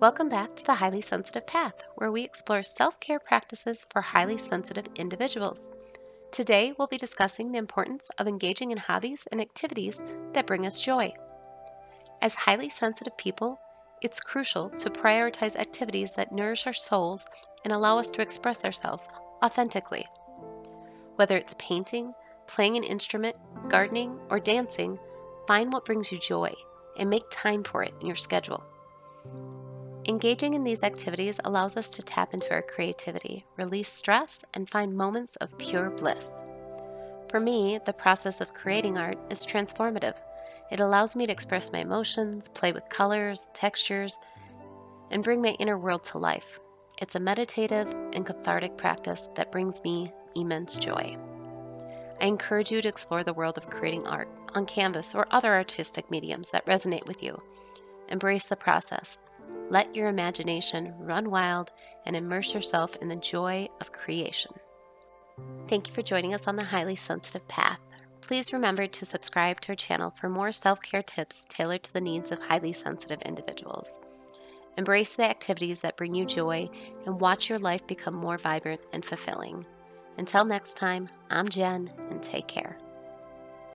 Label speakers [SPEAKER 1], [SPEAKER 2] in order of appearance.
[SPEAKER 1] Welcome back to the Highly Sensitive Path, where we explore self care practices for highly sensitive individuals. Today, we'll be discussing the importance of engaging in hobbies and activities that bring us joy. As highly sensitive people, it's crucial to prioritize activities that nourish our souls and allow us to express ourselves authentically. Whether it's painting, playing an instrument, gardening, or dancing, find what brings you joy and make time for it in your schedule. Engaging in these activities allows us to tap into our creativity, release stress, and find moments of pure bliss. For me, the process of creating art is transformative. It allows me to express my emotions, play with colors, textures, and bring my inner world to life. It's a meditative and cathartic practice that brings me immense joy. I encourage you to explore the world of creating art on canvas or other artistic mediums that resonate with you. Embrace the process. Let your imagination run wild and immerse yourself in the joy of creation. Thank you for joining us on the Highly Sensitive Path. Please remember to subscribe to our channel for more self care tips tailored to the needs of highly sensitive individuals. Embrace the activities that bring you joy and watch your life become more vibrant and fulfilling. Until next time, I'm Jen, and take care.